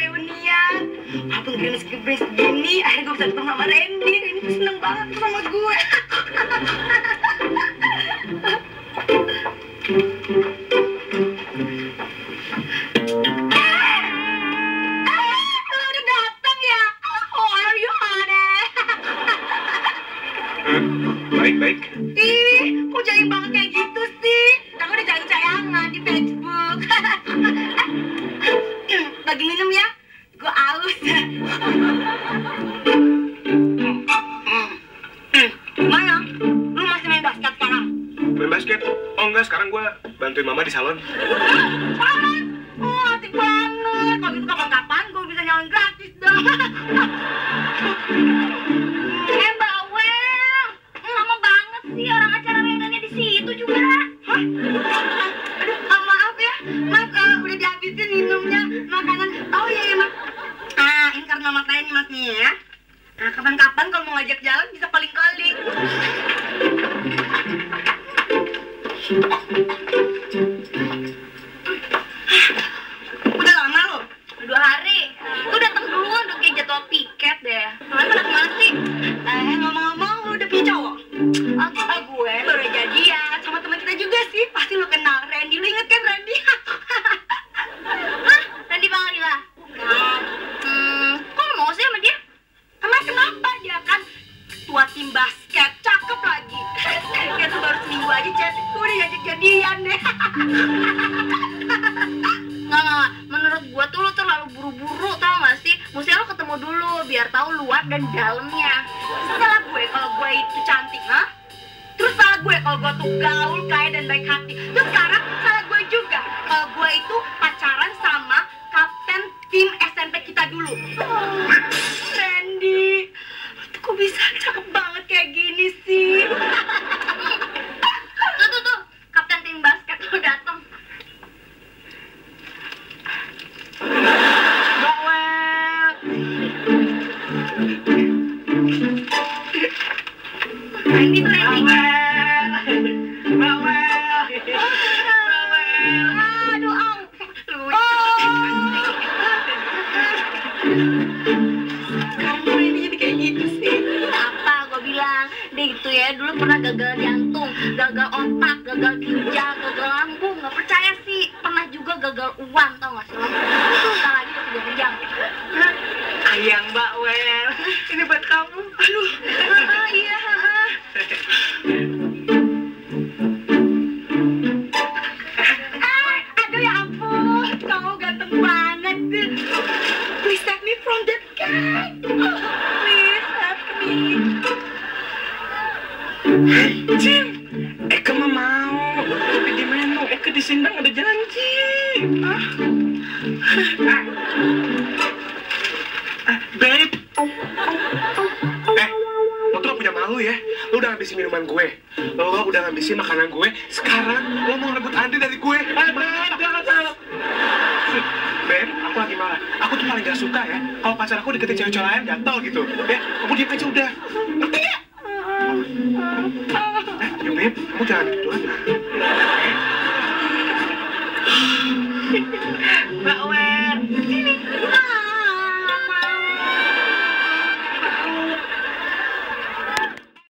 reunian. Walaupun grimis grimis gini? Akhirnya gue bisa ketemu sama Randy. Ini tuh seneng banget sama gue Gue aus. Mana? Lu masih main basket sekarang? Main basket? Oh enggak, sekarang gue bantuin mama di salon. Parah. Oh, asik banget. Kalau gitu kapan-kapan gue bisa nyalain gratis dong. eh, Bawel. Lama banget sih orang acara Ah, ini karena Mas saya nih, Mas, nih ya. Nah, kapan-kapan kalau mau ngajak jalan bisa paling-paling. Jadian deh. Nggak, nggak. Menurut gua tuh lu terlalu buru-buru tau gak sih? Mestinya lu ketemu dulu biar tahu luar dan dalamnya. Salah gue kalau gue itu cantik, ha? Terus salah gue kalau gue tuh gaul, kaya dan baik hati. Terus sekarang salah gue juga kalau gue itu Randy tuh Randy. Bawel. Aduh. Sekarang gue ini jadi kayak gitu sih. apa gue bilang dia itu ya dulu pernah gagal jantung gagal otak gagal ginjal gagal lambung nggak percaya sih pernah juga gagal uang tau gak sih Please help. Jim, Eka mah mau. Tapi gimana? Eka di Sindang ada janji. Ah. Ah. Babe. Eh, lo tuh punya malu ya? Lo udah ngabisin minuman gue. Lo udah ngabisin makanan gue. Sekarang lo mau rebut Andi dari gue. Ah, babe, jangan salah. Ben, aku lagi marah. Aku tuh paling gak suka ya. Kalau pacar aku deketin cewek-cewek lain gatel gitu. Ya, kamu diam aja udah. Ngerti ya? Eh, yuk Beb, kamu jangan gituan. Mbak Wel,